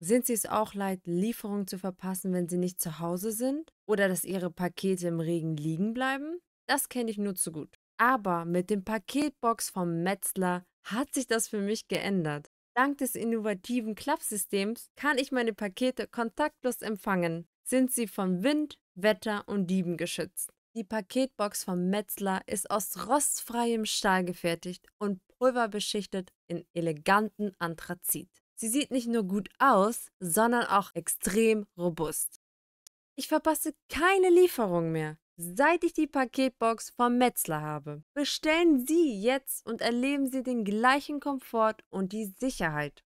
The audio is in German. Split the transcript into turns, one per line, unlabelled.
Sind Sie es auch leid, Lieferungen zu verpassen, wenn Sie nicht zu Hause sind? Oder dass Ihre Pakete im Regen liegen bleiben? Das kenne ich nur zu gut. Aber mit dem Paketbox vom Metzler hat sich das für mich geändert. Dank des innovativen Klappsystems kann ich meine Pakete kontaktlos empfangen. Sind sie von Wind, Wetter und Dieben geschützt. Die Paketbox vom Metzler ist aus rostfreiem Stahl gefertigt und pulverbeschichtet in eleganten Anthrazit. Sie sieht nicht nur gut aus, sondern auch extrem robust. Ich verpasse keine Lieferung mehr, seit ich die Paketbox vom Metzler habe. Bestellen Sie jetzt und erleben Sie den gleichen Komfort und die Sicherheit.